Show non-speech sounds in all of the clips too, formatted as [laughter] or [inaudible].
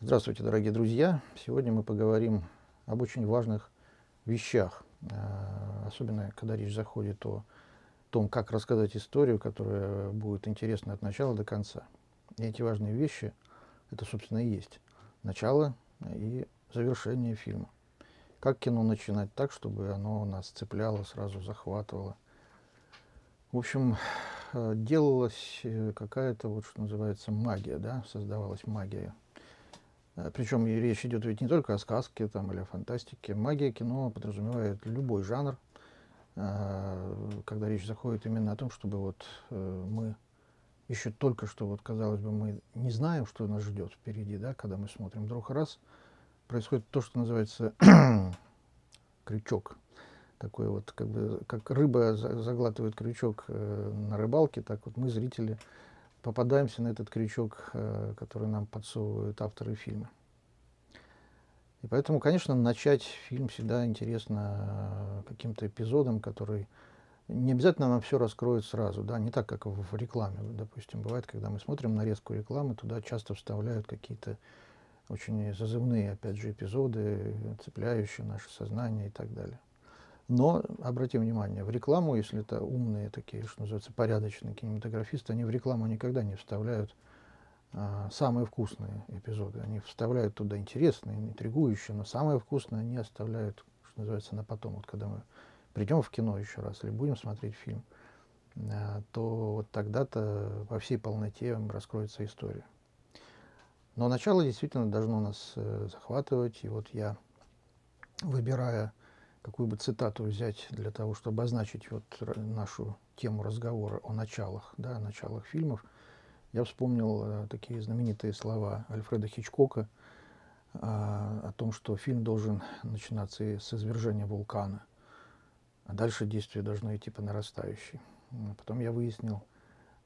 Здравствуйте, дорогие друзья! Сегодня мы поговорим об очень важных вещах, э, особенно когда речь заходит о том, как рассказать историю, которая будет интересна от начала до конца. И эти важные вещи — это, собственно, и есть начало и завершение фильма. Как кино начинать так, чтобы оно нас цепляло, сразу захватывало. В общем, э, делалась э, какая-то, вот что называется, магия, да, создавалась магия Причем и речь идет ведь не только о сказке там, или о фантастике. Магия кино подразумевает любой жанр, э, когда речь заходит именно о том, чтобы вот э, мы еще только что, вот казалось бы, мы не знаем, что нас ждет впереди, да, когда мы смотрим. Вдруг раз происходит то, что называется [coughs] крючок. Такой вот, как бы, как рыба заглатывает крючок на рыбалке, так вот мы, зрители, попадаемся на этот крючок, э, который нам подсовывают авторы фильма. И поэтому, конечно, начать фильм всегда интересно э, каким-то эпизодом, который не обязательно нам все раскроет сразу, да, не так, как в рекламе, допустим. Бывает, когда мы смотрим нарезку рекламы, туда часто вставляют какие-то очень зазывные, опять же, эпизоды, цепляющие наше сознание и так далее. Но, обратим внимание, в рекламу, если это умные такие, что называется, порядочные кинематографисты, они в рекламу никогда не вставляют а, самые вкусные эпизоды. Они вставляют туда интересные, интригующие, но самые вкусные они оставляют, что называется, на потом. Вот когда мы придем в кино еще раз или будем смотреть фильм, а, то вот тогда-то во всей полноте раскроется история. Но начало действительно должно нас э, захватывать. И вот я, выбирая какую бы цитату взять для того, чтобы обозначить вот нашу тему разговора о началах, да, о началах фильмов, я вспомнил э, такие знаменитые слова Альфреда Хичкока э, о том, что фильм должен начинаться с извержения вулкана, а дальше действие должно идти по нарастающей. Потом я выяснил,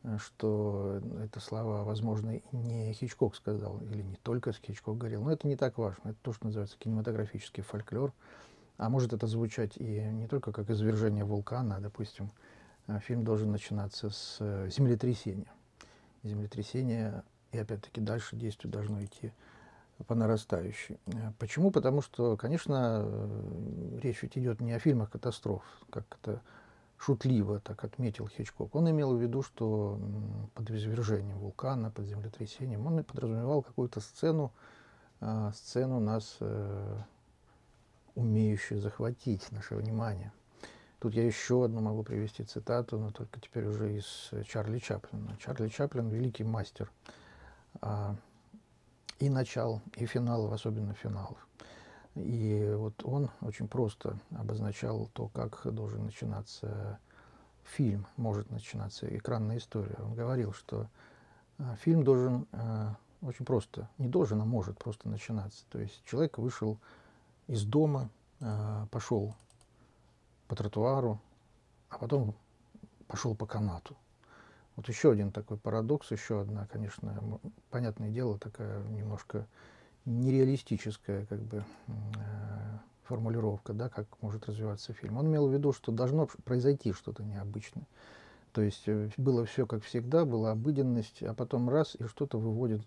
э, что это слова, возможно, не Хичкок сказал, или не только Хичкок говорил, но это не так важно. Это то, что называется кинематографический фольклор. А может это звучать и не только как извержение вулкана, а, допустим, э, фильм должен начинаться с э, землетрясения. Землетрясение, и опять-таки дальше действие должно идти по нарастающей. Э, почему? Потому что, конечно, речь ведь идет не о фильмах катастроф, как это шутливо так отметил Хичкок. Он имел в виду, что под извержением вулкана, под землетрясением, он подразумевал какую-то сцену, сцену нас умеющую захватить наше внимание. Тут я еще одну могу привести цитату, но только теперь уже из Чарли Чаплина. Чарли Чаплин – великий мастер а, и начал, и финалов, особенно финалов. И вот он очень просто обозначал то, как должен начинаться фильм, может начинаться экранная история. Он говорил, что а, фильм должен а, очень просто, не должен, а может просто начинаться. То есть человек вышел из дома, э, пошел по тротуару, а потом пошел по канату. Вот еще один такой парадокс, еще одна, конечно, понятное дело, такая немножко нереалистическая как бы, э, формулировка, да, как может развиваться фильм. Он имел в виду, что должно произойти что-то необычное. То есть э, было все как всегда, была обыденность, а потом раз, и что-то выводит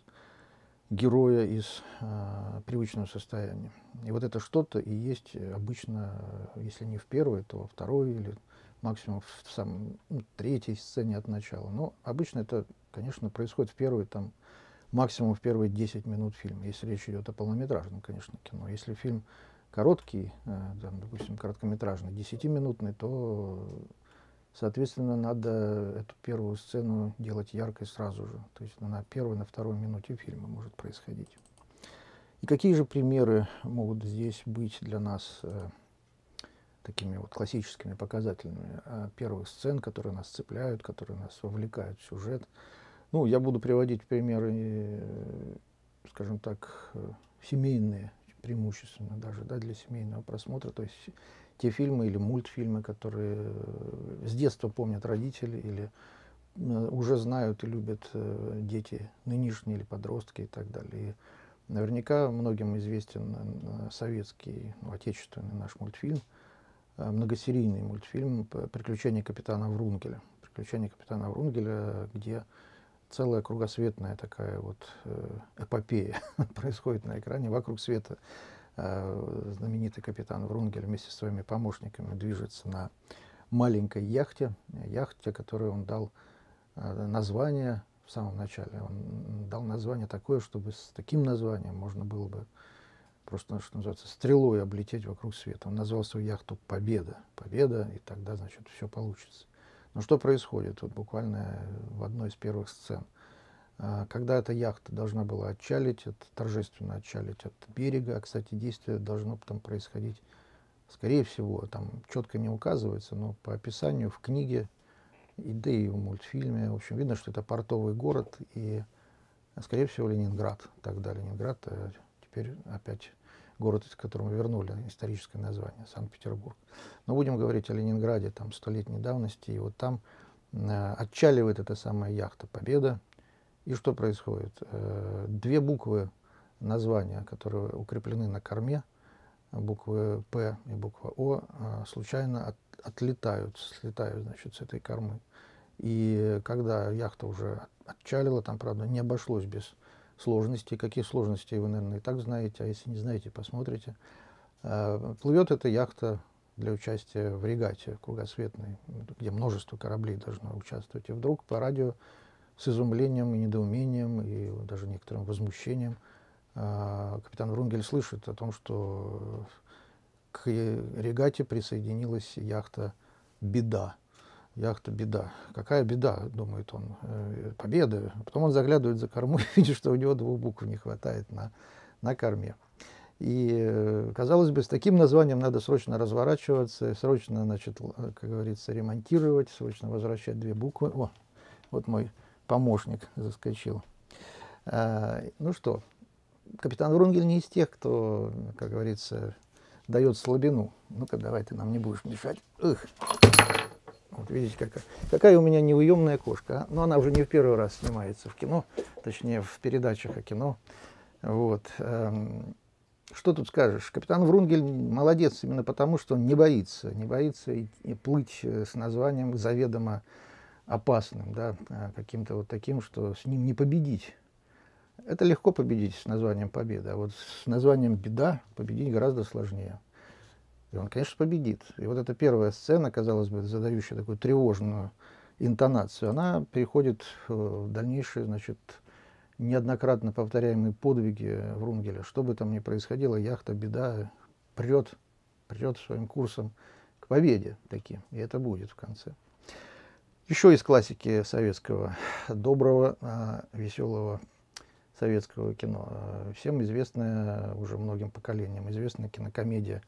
героя из э, привычного состояния. И вот это что-то и есть обычно, если не в первой, то во второй или максимум в самом ну, третьей сцене от начала. Но обычно это, конечно, происходит в первой, там, максимум в первые 10 минут фильма, если речь идет о полнометражном, конечно, кино. Если фильм короткий, э, там, допустим, короткометражный, 10-минутный, то Соответственно, надо эту первую сцену делать яркой сразу же. То есть на первой, на второй минуте фильма может происходить. И какие же примеры могут здесь быть для нас э, такими вот классическими показателями э, первых сцен, которые нас цепляют, которые нас вовлекают в сюжет? Ну, я буду приводить примеры, э, скажем так, э, семейные, преимущественно даже, да, для семейного просмотра. То есть те фильмы или мультфильмы, которые э, с детства помнят родители или э, уже знают и любят э, дети нынешние или подростки и так далее. И наверняка многим известен советский, ну, отечественный наш мультфильм, многосерийный мультфильм «Приключения капитана Врунгеля». «Приключения капитана Врунгеля», где целая кругосветная такая вот эпопея [laughs] происходит на экране. Вокруг света знаменитый капитан Врунгель вместе со своими помощниками движется на маленькой яхте, яхте, которой он дал э, название в самом начале. Он дал название такое, чтобы с таким названием можно было бы просто, что называется, стрелой облететь вокруг света. Он назвал свою яхту «Победа». «Победа», и тогда, значит, все получится. Но что происходит? Вот буквально в одной из первых сцен. А, когда эта яхта должна была отчалить, от, торжественно отчалить от берега, а, кстати, действие должно там происходить, скорее всего, там четко не указывается, но по описанию в книге, и, да и в мультфильме, в общем, видно, что это портовый город, и, скорее всего, Ленинград. Тогда Ленинград, а теперь опять город, из которого вернули историческое название, Санкт-Петербург. Но будем говорить о Ленинграде, там, столетней давности, и вот там э, отчаливает эта самая яхта «Победа». И что происходит? Э, две буквы названия, которые укреплены на корме, буквы «П» и буква «О», э, случайно от, отлетают, слетают, значит, с этой кормы. И когда яхта уже отчалила, там, правда, не обошлось без сложностей. Какие сложности вы, наверное, и так знаете, а если не знаете, посмотрите. Э, плывет эта яхта для участия в регате кругосветной, где множество кораблей должно участвовать. И вдруг по радио с изумлением и недоумением, и даже некоторым возмущением э, капитан Врунгель слышит о том, что к регате присоединилась яхта «Беда» яхта беда. Какая беда, думает он, э, победа. Потом он заглядывает за корму и [laughs] видит, что у него двух букв не хватает на, на корме. И, э, казалось бы, с таким названием надо срочно разворачиваться, срочно, значит, как говорится, ремонтировать, срочно возвращать две буквы. О, вот мой помощник заскочил. А, ну что, капитан Врунгель не из тех, кто, как говорится, дает слабину. Ну-ка, давай ты нам не будешь мешать. Эх. Вот видите, какая, какая у меня неуемная кошка. А? Но она уже не в первый раз снимается в кино, точнее в передачах о кино. Вот. Эм, что тут скажешь? Капитан Врунгель молодец именно потому, что он не боится, не боится и, и плыть э, с названием заведомо опасным, да, а каким-то вот таким, что с ним не победить. Это легко победить с названием победа, а вот с названием беда победить гораздо сложнее. И он, конечно, победит. И вот эта первая сцена, казалось бы, задающая такую тревожную интонацию, она переходит в дальнейшие, значит, неоднократно повторяемые подвиги Врунгеля. Что бы там ни происходило, яхта «Беда» прет, прет своим курсом к победе таки. И это будет в конце. Еще из классики советского, доброго, а, веселого советского кино. Всем известная, уже многим поколениям, известная кинокомедия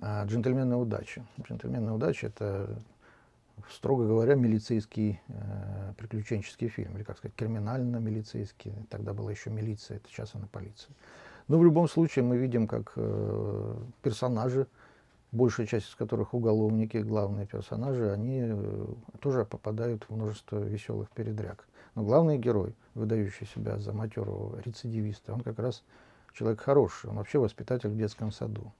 а джентльменная удача. Джентльменная удача это, строго говоря, милицейский приключенческий фильм, или, как сказать, криминально-милицейский. Тогда была еще милиция, это сейчас она полиция. Но в любом случае мы видим, как э, персонажи, большая часть из которых уголовники, главные персонажи, они э, тоже попадают в множество веселых передряг. Но главный герой, выдающий себя за матерого рецидивиста, он как раз человек хороший, он вообще воспитатель в детском саду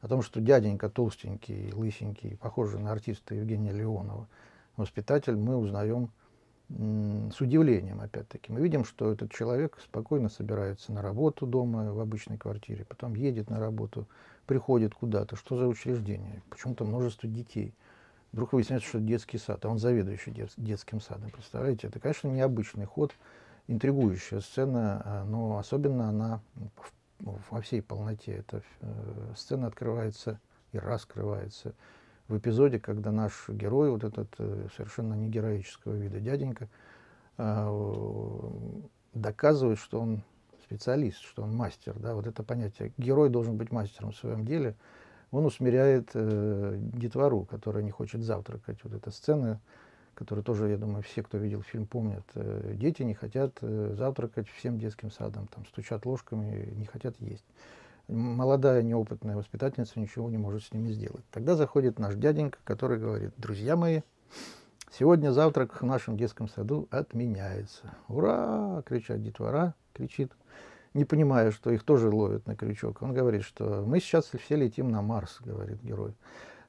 о том, что дяденька толстенький, лысенький, похожий на артиста Евгения Леонова, воспитатель, мы узнаем с удивлением, опять-таки. Мы видим, что этот человек спокойно собирается на работу дома, в обычной квартире, потом едет на работу, приходит куда-то. Что за учреждение? Почему-то множество детей. Вдруг выясняется, что детский сад, а он заведующий дет, детским садом. Представляете? Это, конечно, необычный ход, интригующая сцена, а, но особенно она во всей полноте. Эта э, сцена открывается и раскрывается в эпизоде, когда наш герой, вот этот э, совершенно не героического вида дяденька, э, доказывает, что он специалист, что он мастер. Да? Вот это понятие. Герой должен быть мастером в своем деле. Он усмиряет э, детвору, которая не хочет завтракать. Вот эта сцена который тоже, я думаю, все, кто видел фильм, помнят. Э, дети не хотят э, завтракать всем детским садом, там стучат ложками, не хотят есть. Молодая неопытная воспитательница ничего не может с ними сделать. Тогда заходит наш дяденька, который говорит, друзья мои, сегодня завтрак в нашем детском саду отменяется. Ура! кричат детвора, кричит, не понимая, что их тоже ловят на крючок. Он говорит, что мы сейчас все летим на Марс, говорит герой.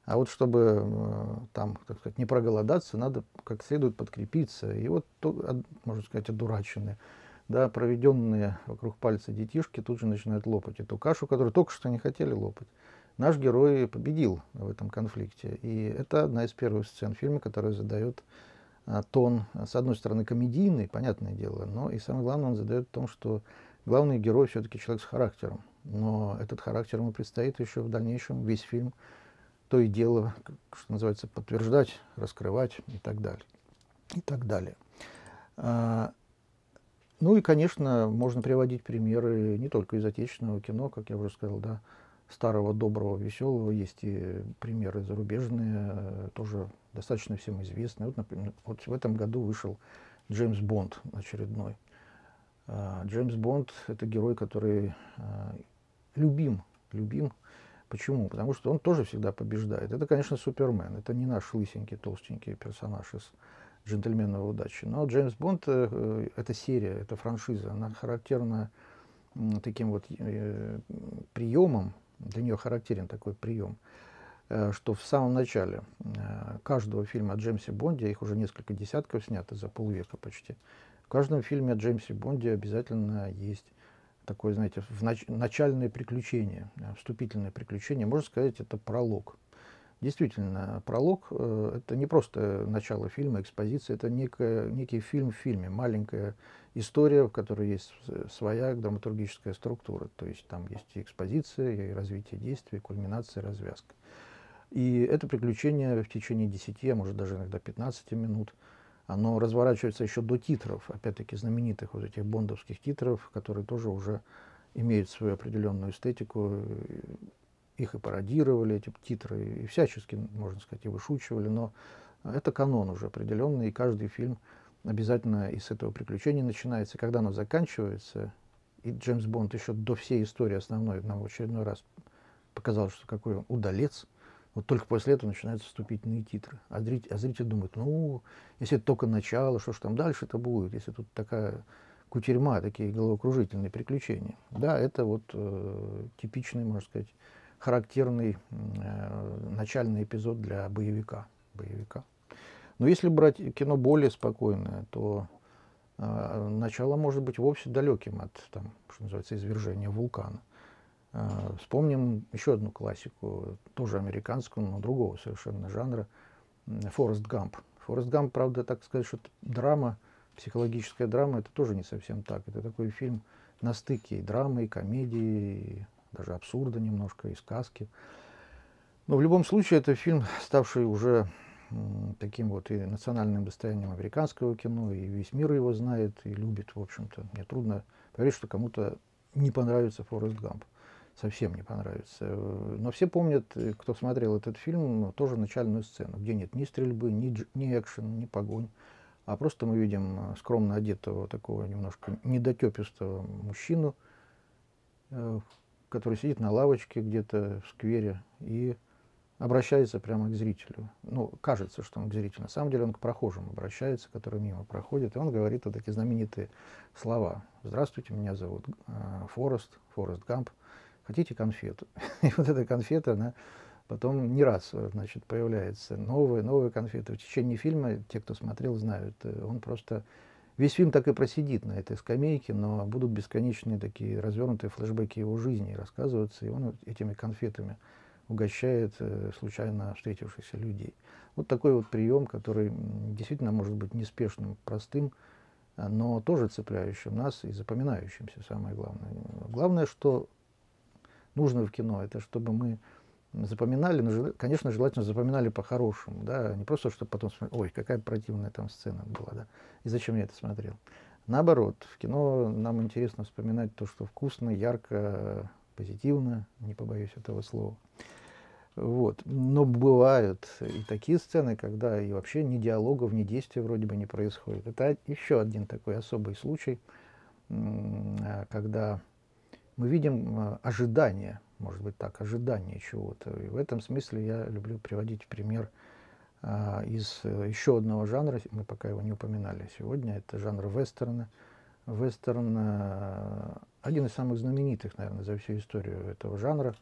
А вот чтобы там, так сказать, не проголодаться, надо как следует подкрепиться. И вот, можно сказать, одураченные, да, проведенные вокруг пальца детишки тут же начинают лопать эту кашу, которую только что не хотели лопать. Наш герой победил в этом конфликте. И это одна из первых сцен фильма, которая задает тон, с одной стороны, комедийный, понятное дело, но и самое главное, он задает том, что главный герой все-таки человек с характером. Но этот характер ему предстоит еще в дальнейшем весь фильм то и дело, что называется, подтверждать, раскрывать и так далее. И так далее. А, ну и, конечно, можно приводить примеры не только из отечественного кино, как я уже сказал, да, старого, доброго, веселого. Есть и примеры зарубежные, тоже достаточно всем известные. Вот, например, вот в этом году вышел Джеймс Бонд очередной. А, Джеймс Бонд — это герой, который а, любим, любим Почему? Потому что он тоже всегда побеждает. Это, конечно, Супермен. Это не наш лысенький, толстенький персонаж из «Джентльменов удачи». Но Джеймс Бонд э, э, это серия, это франшиза. Она характерна таким вот э, приемом, для нее характерен такой прием, э, что в самом начале э, каждого фильма о Джеймсе Бонде, их уже несколько десятков снято за полвека почти, в каждом фильме о Джеймсе Бонде обязательно есть такое, знаете, нач начальное приключение, э, вступительное приключение, можно сказать, это пролог. Действительно, пролог э, это не просто начало фильма, экспозиция, это некая, некий фильм в фильме, маленькая история, в которой есть своя драматургическая структура. То есть там есть и экспозиция, и развитие действия, кульминация, развязка. И это приключение в течение 10, а может даже иногда 15 минут – оно разворачивается еще до титров, опять-таки знаменитых вот этих бондовских титров, которые тоже уже имеют свою определенную эстетику. Их и пародировали, эти титры, и всячески, можно сказать, и вышучивали, но это канон уже определенный, и каждый фильм обязательно из этого приключения начинается. Когда оно заканчивается, и Джеймс Бонд еще до всей истории основной нам в очередной раз показал, что какой он удалец – вот только после этого начинаются вступительные титры. А зритель, а зритель думает, ну, если это только начало, что ж там дальше-то будет, если тут такая кутерьма, такие головокружительные приключения. Да, это вот э, типичный, можно сказать, характерный э, начальный эпизод для боевика. боевика. Но если брать кино более спокойное, то э, начало может быть вовсе далеким от, там, что называется, извержения вулкана. А, вспомним еще одну классику, тоже американскую, но другого совершенно жанра, Форест Гамп. Форест Гамп, правда, так сказать, что драма, психологическая драма, это тоже не совсем так. Это такой фильм на стыке и драмы, и комедии, и даже абсурда немножко, и сказки. Но в любом случае это фильм, ставший уже таким вот и национальным достоянием американского кино, и весь мир его знает и любит, в общем-то. Мне трудно поверить, что кому-то не понравится Форест Гамп совсем не понравится. Но все помнят, э, кто смотрел этот фильм, ну, тоже начальную сцену, где нет ни стрельбы, ни, ни экшен, ни погонь. А просто мы видим э, скромно одетого, такого немножко недотепистого мужчину, э, который сидит на лавочке где-то в сквере и обращается прямо к зрителю. Ну, кажется, что он к зрителю. На самом деле он к прохожим обращается, который мимо проходит, и он говорит вот такие знаменитые слова. «Здравствуйте, меня зовут Форест, Форест Гамп хотите конфету? [laughs] И вот эта конфета, она потом не раз значит, появляется. Новые, новые конфеты. В течение фильма, те, кто смотрел, знают, э, он просто... Весь фильм так и просидит на этой скамейке, но будут бесконечные такие развернутые флешбеки его жизни рассказываться, и он этими конфетами угощает э, случайно встретившихся людей. Вот такой вот прием, который действительно может быть неспешным, простым, но тоже цепляющим нас и запоминающимся, самое главное. Главное, что нужно в кино, это чтобы мы запоминали, но, конечно, желательно запоминали по-хорошему, да, не просто, чтобы потом смотреть, ой, какая противная там сцена была, да, и зачем я это смотрел. Наоборот, в кино нам интересно вспоминать то, что вкусно, ярко, позитивно, не побоюсь этого слова. Вот. Но бывают и такие сцены, когда и вообще ни диалогов, ни действия вроде бы не происходит. Это еще один такой особый случай, когда мы видим э, ожидание, может быть так, ожидание чего-то. И в этом смысле я люблю приводить пример а, из э, еще одного жанра, мы пока его не упоминали сегодня, это жанр вестерна. Вестерн а, один из самых знаменитых, наверное, за всю историю этого жанра.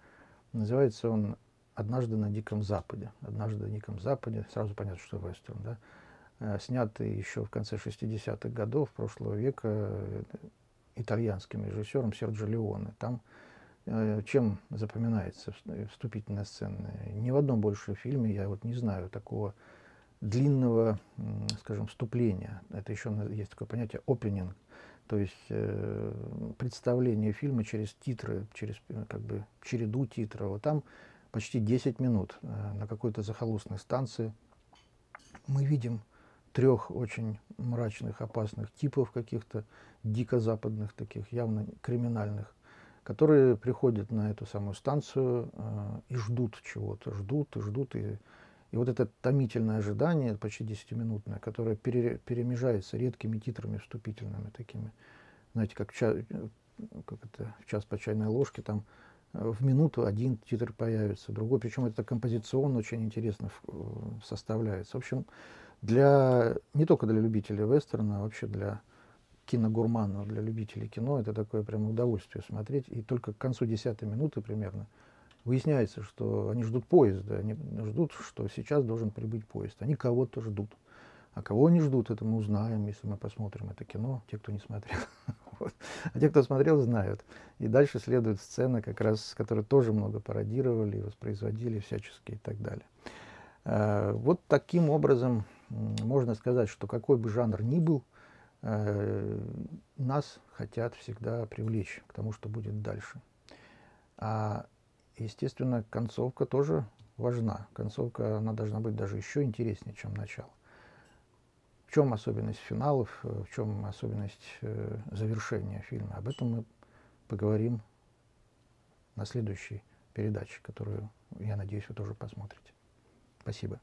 Называется он «Однажды на Диком Западе». «Однажды на Диком Западе», сразу понятно, что вестерн, да? Э, снятый еще в конце 60-х годов прошлого века итальянским режиссером Серджо Леоне. Там чем запоминается вступительная сцена? Ни в одном больше фильме я вот не знаю такого длинного, скажем, вступления. Это еще есть такое понятие опенинг, то есть э, представление фильма через титры, через как бы череду титров. Вот там почти 10 минут э, на какой-то захолустной станции мы видим трех очень мрачных, опасных типов каких-то, дико западных таких, явно криминальных, которые приходят на эту самую станцию э, и ждут чего-то, ждут и ждут. И, и вот это томительное ожидание, почти 10-минутное, которое пере, перемежается редкими титрами вступительными такими, знаете, как, ча, как это, в час по чайной ложке, там э, в минуту один титр появится, другой, причем это композиционно очень интересно э, составляется. В общем, для, не только для любителей вестерна, а вообще для киногурманов, для любителей кино, это такое прям удовольствие смотреть. И только к концу десятой минуты примерно выясняется, что они ждут поезда, они ждут, что сейчас должен прибыть поезд. Они кого-то ждут. А кого они ждут, это мы узнаем, если мы посмотрим это кино, те, кто не смотрел. [laughs] вот. А те, кто смотрел, знают. И дальше следует сцена, как раз, которую тоже много пародировали, воспроизводили всячески и так далее. А, вот таким образом можно сказать, что какой бы жанр ни был, э, нас хотят всегда привлечь к тому, что будет дальше. А, естественно, концовка тоже важна. Концовка, она должна быть даже еще интереснее, чем начало. В чем особенность финалов, в чем особенность э, завершения фильма? Об этом мы поговорим на следующей передаче, которую, я надеюсь, вы тоже посмотрите. Спасибо.